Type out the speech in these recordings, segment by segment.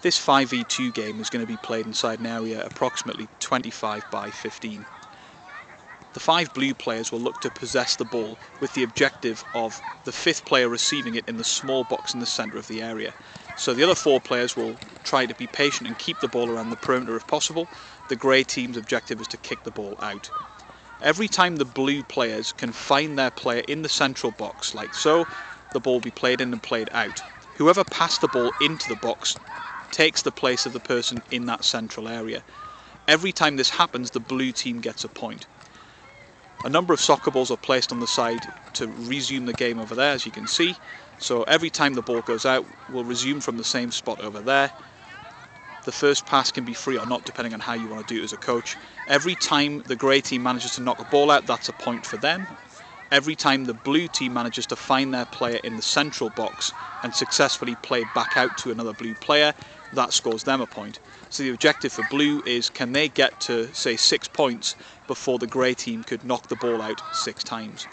This 5v2 game is going to be played inside an area approximately 25 by 15. The five blue players will look to possess the ball with the objective of the fifth player receiving it in the small box in the centre of the area. So the other four players will try to be patient and keep the ball around the perimeter if possible. The grey team's objective is to kick the ball out. Every time the blue players can find their player in the central box, like so, the ball will be played in and played out. Whoever passed the ball into the box takes the place of the person in that central area. Every time this happens, the blue team gets a point. A number of soccer balls are placed on the side to resume the game over there, as you can see. So every time the ball goes out, we'll resume from the same spot over there. The first pass can be free or not, depending on how you want to do it as a coach. Every time the grey team manages to knock a ball out, that's a point for them. Every time the blue team manages to find their player in the central box and successfully play back out to another blue player, that scores them a point. So the objective for blue is can they get to, say, six points before the grey team could knock the ball out six times.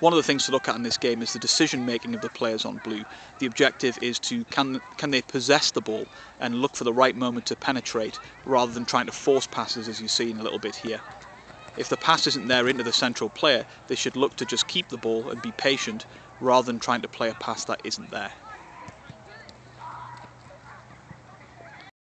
One of the things to look at in this game is the decision making of the players on blue. The objective is to can can they possess the ball and look for the right moment to penetrate rather than trying to force passes as you see in a little bit here. If the pass isn't there into the central player, they should look to just keep the ball and be patient rather than trying to play a pass that isn't there.